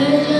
Yeah.